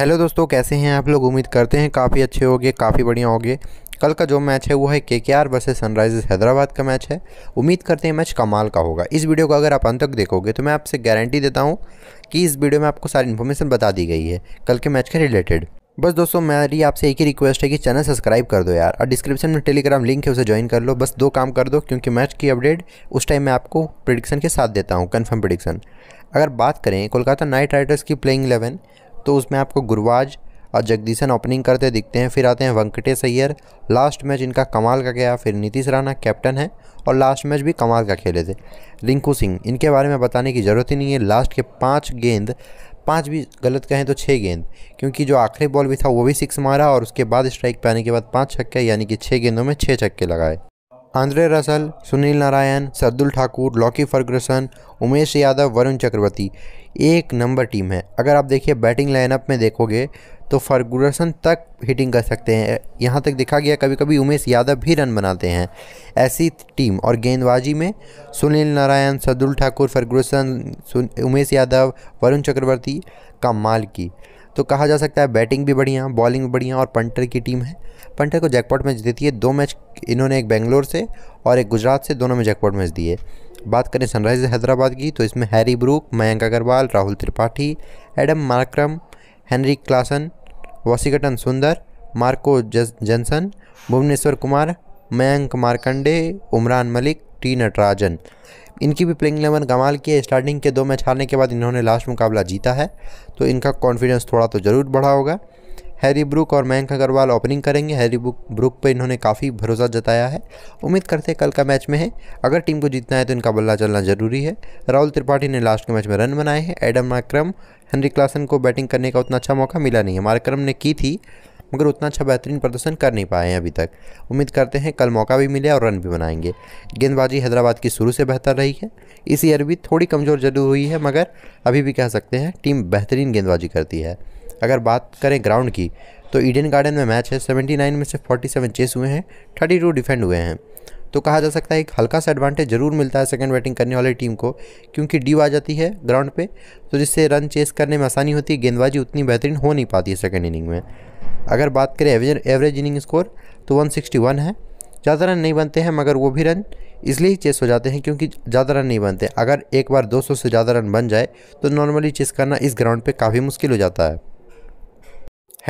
Hello दोस्तों, कैसे हैं आप लोग? उम्मीद करते हैं काफ़ी अच्छे होंगे, काफ़ी बढ़िया होंगे। कल का जो मैच है, वो है के के आर वर्सेज सनराइजर्स हैदराबाद का मैच है। उम्मीद करते हैं मैच कमाल का होगा। इस वीडियो को अगर आप अंत तक देखोगे तो मैं आपसे गारंटी देता हूँ कि इस वीडियो में आपको सारी इन्फॉर्मेशन बता दी गई है, कल के मैच के रिलेटेड। बस दोस्तों, मेरी आपसे एक ही रिक्वेस्ट है कि चैनल सब्सक्राइब कर दो यार, और डिस्क्रिप्शन में टेलीग्राम लिंक है, उसे ज्वाइन कर लो। बस दो काम कर दो, क्योंकि मैच की अपडेट उस टाइम मैं आपको प्रिडिक्शन के साथ देता हूँ कन्फर्म प्रिडिक्शन अगर बात करें, कोलकाता नाइट राइडर्स की प्लेइंग इलेवन तो उसमें आपको गुरवाज और जगदीशन ओपनिंग करते दिखते हैं, फिर आते हैं वेंकटेश अय्यर। लास्ट मैच इनका कमाल का गया, फिर नीतीश राणा कैप्टन है, और लास्ट मैच भी कमाल का खेले थे। रिंकू सिंह, इनके बारे में बताने की ज़रूरत ही नहीं है। लास्ट के पाँच गेंद, पाँच भी गलत कहें तो छः गेंद, क्योंकि जो आखिरी बॉल भी था वो भी सिक्स मारा, और उसके बाद स्ट्राइक पे आने के बाद पाँच छक्के, यानी कि छः गेंदों में छः छक्के लगाए। Andre Russell, Sunil Narayan, Shardul Thakur, Lockie Ferguson Umesh Yadav, Varun Chakravarthy, एक नंबर टीम है। अगर आप देखिए बैटिंग लाइनअप में देखोगे तो फर्गुसन तक हिटिंग कर सकते हैं। यहाँ तक देखा गया कभी कभी उमेश यादव भी रन बनाते हैं। ऐसी टीम, और गेंदबाजी में सुनील नारायण सदुल ठाकुर फर्गुसन उमेश यादव, वरुण चक्रवर्ती का माल की तो कहा जा सकता है बैटिंग भी बढ़िया, बॉलिंग भी बढ़िया, और पंटर की टीम है। पंटर को जैकपॉट मैच देती है, दो मैच इन्होंने एक बेंगलोर से और एक गुजरात से दोनों में जैकपॉट मैच दिए बात करें सनराइजर हैदराबाद की तो इसमें Harry Brook, Mayank Agarwal, Rahul Tripathi, Adam Markram Henry Klaasen Washington Sundar, Marco Jansen Bhuvneshwar Kumar, Mayank Markande, Umran Malik, T Natarajan. इनकी भी प्लेइंग इलेवन कमाल की है। स्टार्टिंग के दो मैच हारने के बाद इन्होंने लास्ट मुकाबला जीता है तो इनका कॉन्फिडेंस थोड़ा तो ज़रूर बढ़ा होगा। हैरी ब्रुक और मयंक अग्रवाल ओपनिंग करेंगे। हैरी ब्रुक ब्रुक पर इन्होंने काफ़ी भरोसा जताया है। उम्मीद करते हैं कल का मैच में है। अगर टीम को जीतना है तो इनका बल्ला चलना ज़रूरी है। राहुल त्रिपाठी ने लास्ट के मैच में रन बनाए हैं। एडम अक्रम हेनरी क्लासन को बैटिंग करने का उतना अच्छा मौका मिला नहीं है। मार्क्रम ने की थी, मगर उतना अच्छा बेहतरीन प्रदर्शन कर नहीं पाए हैं अभी तक। उम्मीद करते हैं कल मौका भी मिले और रन भी बनाएँगे। गेंदबाजी हैदराबाद की शुरू से बेहतर रही है। इस ईयर भी थोड़ी कमज़ोर ज़रूर हुई है, मगर अभी भी कह सकते हैं टीम बेहतरीन गेंदबाजी करती है। अगर बात करें ग्राउंड की तो ईडन गार्डन में मैच है। 79 में से 47 चेस हुए हैं 32 डिफेंड हुए हैं। तो कहा जा सकता है एक हल्का सा एडवांटेज ज़रूर मिलता है सेकंड बैटिंग करने वाली टीम को, क्योंकि ड्यू आ जाती है ग्राउंड पे तो जिससे रन चेस करने में आसानी होती है, गेंदबाजी उतनी बेहतरीन हो नहीं पाती है सेकेंड इनिंग में। अगर बात करें एवरेज एवरेज इनिंग स्कोर तो 161 है। ज़्यादा रन नहीं बनते हैं, मगर वो भी रन इसलिए ही चेस हो जाते हैं, क्योंकि ज़्यादा रन नहीं बनते। अगर एक बार 200 से ज़्यादा रन बन जाए तो नॉर्मली चेस करना इस ग्राउंड पे काफ़ी मुश्किल हो जाता है।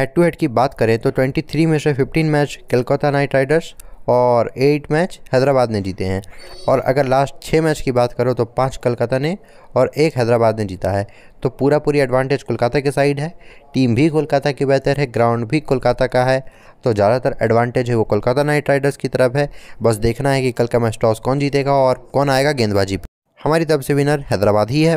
हेड टू हेड की बात करें तो 23 में से 15 मैच कलकत्ता नाइट राइडर्स और एट मैच हैदराबाद ने जीते हैं। और अगर लास्ट छः मैच की बात करो तो पाँच कलकत्ता ने और एक हैदराबाद ने जीता है। तो पूरा पूरी एडवांटेज कोलकाता के साइड है। टीम भी कोलकाता की बेहतर है ग्राउंड भी कोलकाता का है। तो ज़्यादातर एडवांटेज है वो कोलकाता नाइट राइडर्स की तरफ़ है। बस देखना है कि कल का मैच टॉस कौन जीतेगा और कौन आएगा गेंदबाजी पर हमारी तरफ़ से विनर हैदराबाद ही है।